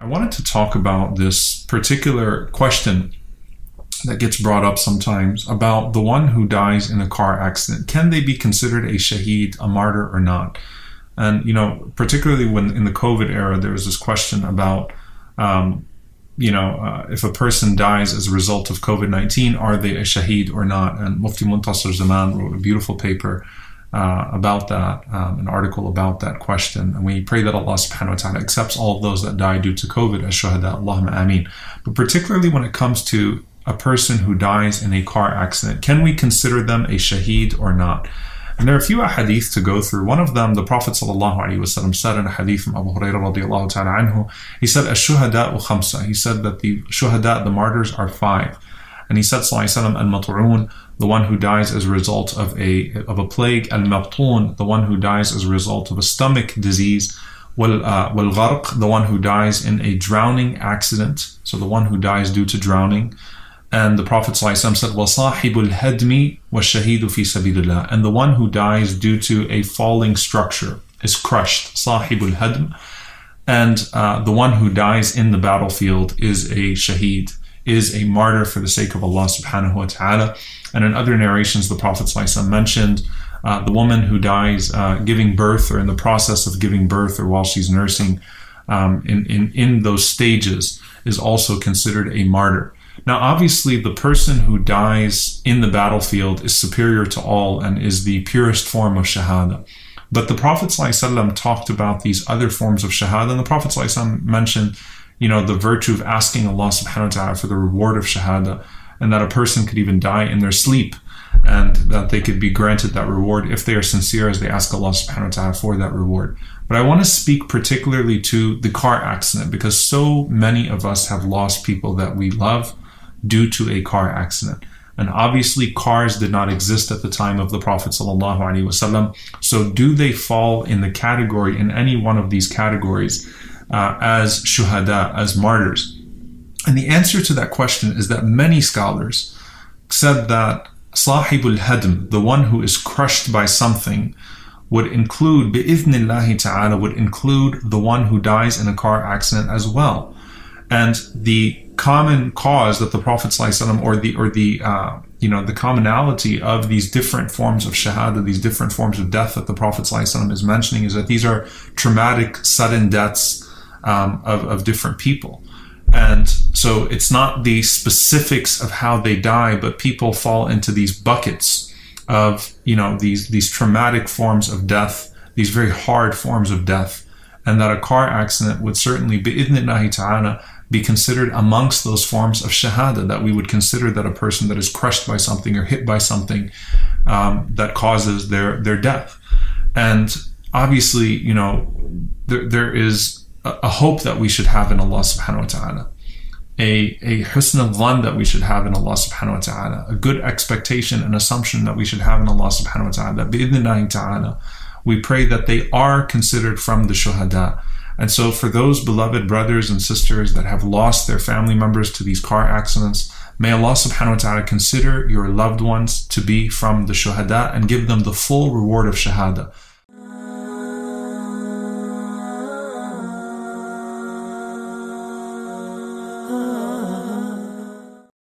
I wanted to talk about this particular question that gets brought up sometimes about the one who dies in a car accident. Can they be considered a shaheed, a martyr, or not? And, you know, particularly when in the COVID era, there was this question about, um, you know, uh, if a person dies as a result of COVID 19, are they a shaheed or not? And Mufti Muntasar Zaman wrote a beautiful paper uh, about that, um, an article about that question. And we pray that Allah subhanahu wa ta'ala accepts all of those that die due to COVID as shuhada. Allahumma ameen. But particularly when it comes to a person who dies in a car accident, can we consider them a shaheed or not? And there are a few hadith to go through. One of them, the Prophet ﷺ said in a hadith from Abu Hurairah radiallahu ta'ala anhu, he said, Ash-shuhada khamsa. He said that the shuhada, the martyrs, are five. And he said, Sallallahu al-mat'un, the one who dies as a result of a, of a plague, al-mabtun, the one who dies as a result of a stomach disease, wal, uh, wal-gharq, the one who dies in a drowning accident, so the one who dies due to drowning, and the Prophet ﷺ said, وَصَاحِبُ الْهَدْمِ وَالشَّهِيدُ فِي سَبِيلِ اللَّهِ And the one who dies due to a falling structure is crushed. صَاحِبُ الْهَدْمِ And uh, the one who dies in the battlefield is a shaheed, is a martyr for the sake of Allah subhanahu wa ta'ala. And in other narrations, the Prophet mentioned uh, the woman who dies uh, giving birth or in the process of giving birth or while she's nursing um, in, in, in those stages is also considered a martyr. Now, obviously, the person who dies in the battlefield is superior to all and is the purest form of Shahada. But the Prophet ﷺ talked about these other forms of Shahada, and the Prophet ﷺ mentioned you know, the virtue of asking Allah subhanahu wa ta'ala for the reward of shahada, and that a person could even die in their sleep, and that they could be granted that reward if they are sincere as they ask Allah subhanahu wa ta'ala for that reward. But I want to speak particularly to the car accident because so many of us have lost people that we love due to a car accident. And obviously, cars did not exist at the time of the Prophet ﷺ. So, do they fall in the category, in any one of these categories, uh, as shuhada, as martyrs? And the answer to that question is that many scholars said that sahibul hadm, the one who is crushed by something, would include, bi'ithnillahi ta'ala, would include the one who dies in a car accident as well. And the common cause that the Prophet or the or the uh, you know the commonality of these different forms of shahada, these different forms of death that the Prophet is mentioning is that these are traumatic, sudden deaths um, of, of different people. And so it's not the specifics of how they die, but people fall into these buckets of, you know, these, these traumatic forms of death, these very hard forms of death, and that a car accident would certainly, bi'idhnillahi be considered amongst those forms of shahada that we would consider that a person that is crushed by something or hit by something um, that causes their their death and obviously you know there, there is a, hope that we should have in Allah subhanahu wa ta'ala. A, a husn al that we should have in Allah subhanahu wa ta'ala, a good expectation and assumption that we should have in Allah subhanahu wa ta'ala, bi'idhnillahi ta'ala, we pray that they are considered from the shuhada, and so, for those beloved brothers and sisters that have lost their family members to these car accidents, may Allah subhanahu wa ta'ala consider your loved ones to be from the shuhada and give them the full reward of shahada.